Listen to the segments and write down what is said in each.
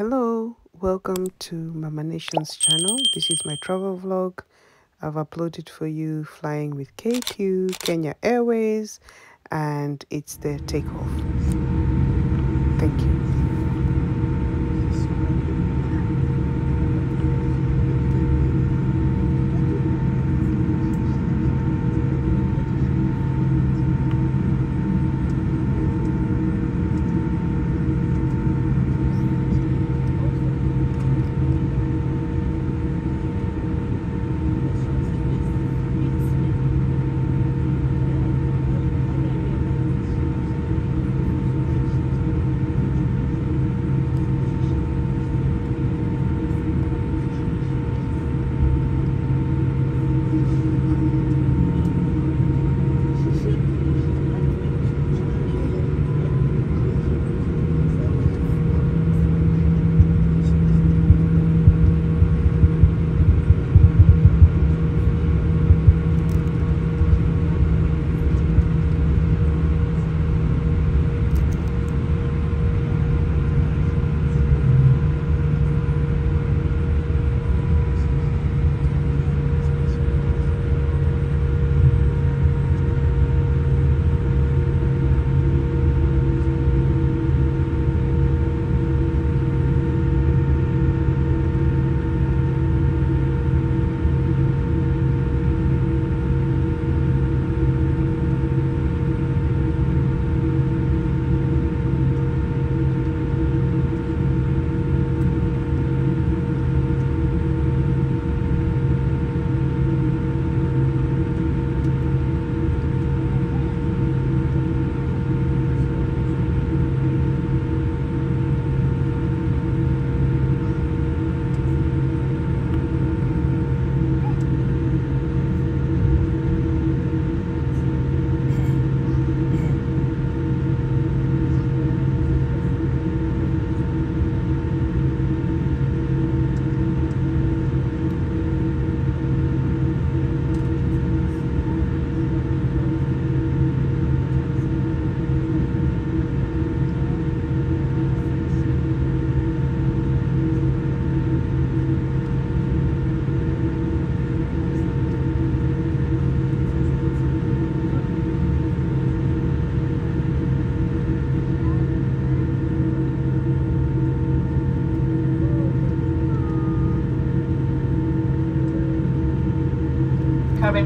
Hello, welcome to Mama Nation's channel. This is my travel vlog. I've uploaded for you flying with KQ, Kenya Airways, and it's the takeoff. Thank you.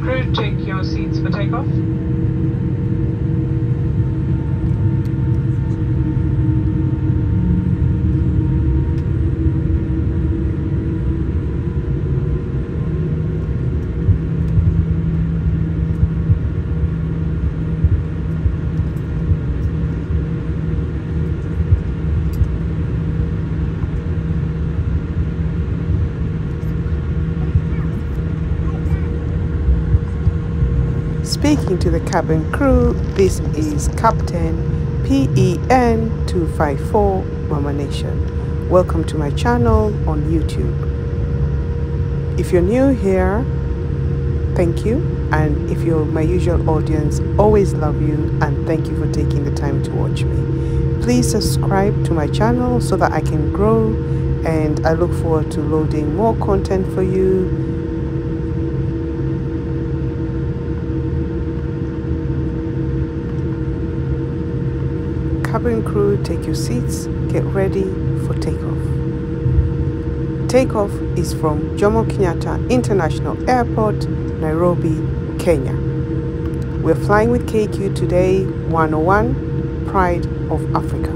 Crew, take your seats for takeoff. Speaking to the cabin crew, this is Captain PEN 254 Mama Nation. Welcome to my channel on YouTube. If you're new here, thank you. And if you're my usual audience, always love you and thank you for taking the time to watch me. Please subscribe to my channel so that I can grow and I look forward to loading more content for you cabin crew take your seats, get ready for takeoff. Takeoff is from Jomo Kenyatta International Airport, Nairobi, Kenya. We're flying with KQ today 101, Pride of Africa.